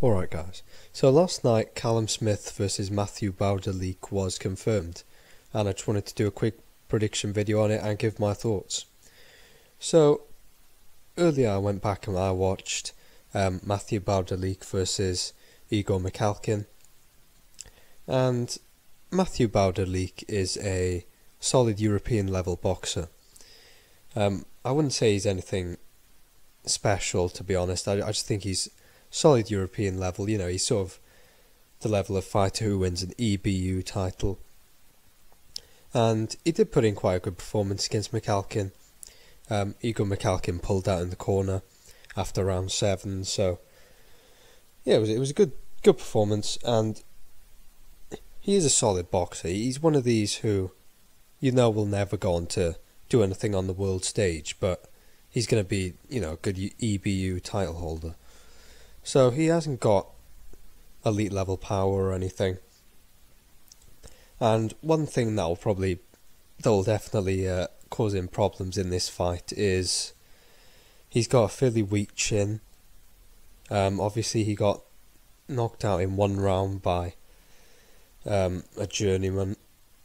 Alright guys, so last night Callum Smith versus Mathieu Bauderlique was confirmed and I just wanted to do a quick prediction video on it and give my thoughts. So earlier I went back and I watched um, Mathieu Bauderlique versus Igor Mikhalkin and Mathieu Bauderlique is a solid European level boxer. Um, I wouldn't say he's anything special to be honest, I, I just think he's solid European level. You know, he's sort of the level of fighter who wins an EBU title. And he did put in quite a good performance against Mikhalkin. Um, Igor Mikhalkin pulled out in the corner after round seven, so yeah, it was it was a good good performance, and he is a solid boxer. He's one of these who you know will never go on to do anything on the world stage, but he's going to be you know a good EBU title holder. So he hasn't got elite level power or anything. And one thing that will probably, that will definitely uh, cause him problems in this fight is he's got a fairly weak chin. Um, obviously, he got knocked out in one round by um, a journeyman,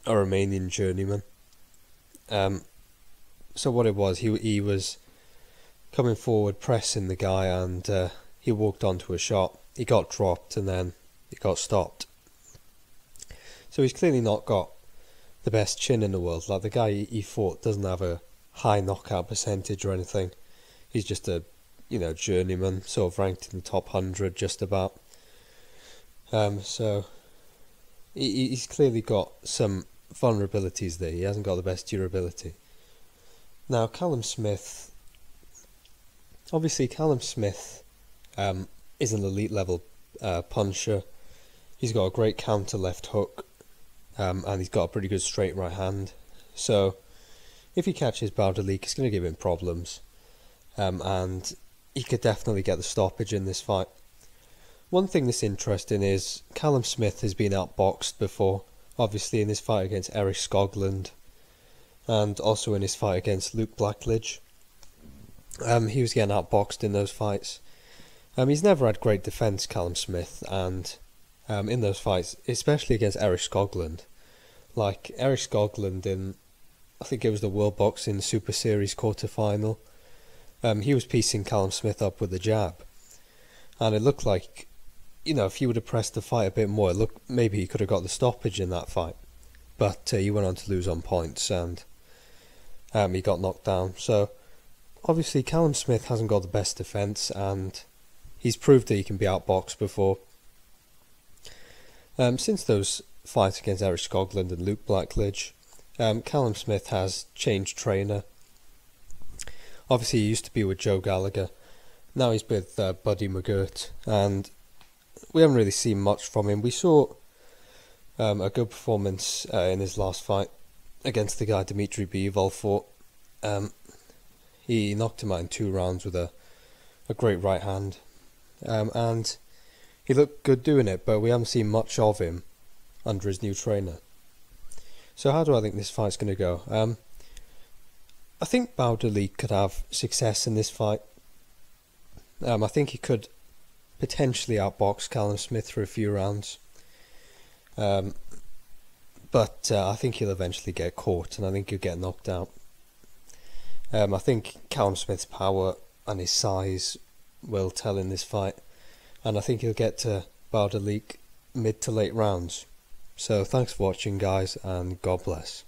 a Romanian journeyman. Um, so what it was, he he was coming forward, pressing the guy, and uh, he walked onto a shot, he got dropped, and then he got stopped. So he's clearly not got the best chin in the world. Like the guy he fought doesn't have a high knockout percentage or anything. He's just a, you know, journeyman, sort of ranked in the top hundred, just about. Um, so he, he's clearly got some vulnerabilities there. He hasn't got the best durability. Now, Callum Smith. Obviously, Callum Smith um, is an elite level uh, puncher. He's got a great counter left hook, um, and he's got a pretty good straight right hand. So, if he catches Bauderlique, it's going to give him problems, um, and he could definitely get the stoppage in this fight. One thing that's interesting is Callum Smith has been outboxed before, obviously in his fight against Erik Skoglund, and also in his fight against Luke Blackledge. Um, he was getting outboxed in those fights. Um, he's never had great defence, Callum Smith, and um, in those fights, especially against Erik Skoglund, like Erik Skoglund in, I think it was the World Boxing Super Series quarter final, um, he was piecing Callum Smith up with a jab, and it looked like, you know, if he would have pressed the fight a bit more, it looked maybe he could have got the stoppage in that fight, but uh, he went on to lose on points and um, he got knocked down. So obviously, Callum Smith hasn't got the best defence and he's proved that he can be outboxed before. Um, since those fights against Erik Skoglund and Luke Blackledge, um, Callum Smith has changed trainer. Obviously, he used to be with Joe Gallagher. Now he's with uh, Buddy McGirt, and we haven't really seen much from him. We saw um, a good performance uh, in his last fight against the guy Dimitri Bivol fought. Um, he knocked him out in two rounds with a, a great right hand um, and he looked good doing it, but we haven't seen much of him under his new trainer. So how do I think this fight's going to go? Um, I think Bauderlique could have success in this fight. Um, I think he could potentially outbox Callum Smith for a few rounds. Um, but uh, I think he'll eventually get caught, and I think he'll get knocked out. Um, I think Callum Smith's power and his size will tell in this fight, and I think he'll get to Bauderlique mid to late rounds. So thanks for watching, guys, and God bless.